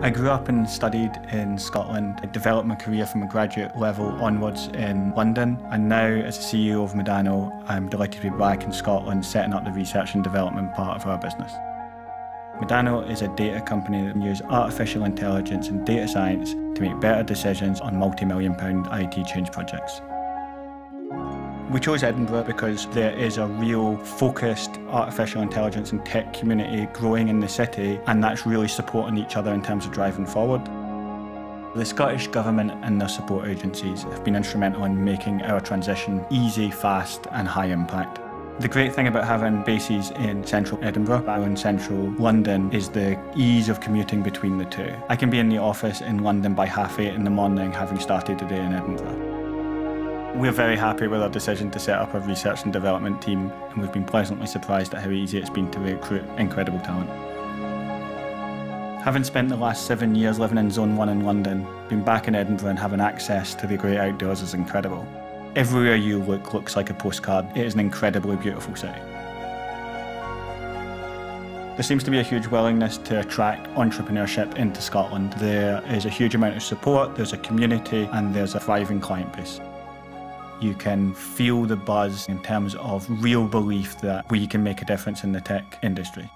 I grew up and studied in Scotland. I developed my career from a graduate level onwards in London. And now, as a CEO of Mudano, I'm delighted to be back in Scotland setting up the research and development part of our business. Mudano is a data company that uses artificial intelligence and data science to make better decisions on multi-million pound IT change projects. We chose Edinburgh because there is a real focused artificial intelligence and tech community growing in the city, and that's really supporting each other in terms of driving forward. The Scottish Government and their support agencies have been instrumental in making our transition easy, fast, and high impact. The great thing about having bases in central Edinburgh or in central London is the ease of commuting between the two. I can be in the office in London by half eight in the morning, having started the day in Edinburgh. We're very happy with our decision to set up a research and development team, and we've been pleasantly surprised at how easy it's been to recruit incredible talent. Having spent the last seven years living in Zone 1 in London, being back in Edinburgh and having access to the great outdoors is incredible. Everywhere you look looks like a postcard. It is an incredibly beautiful city. There seems to be a huge willingness to attract entrepreneurship into Scotland. There is a huge amount of support, there's a community, and there's a thriving client base. You can feel the buzz in terms of real belief that we can make a difference in the tech industry.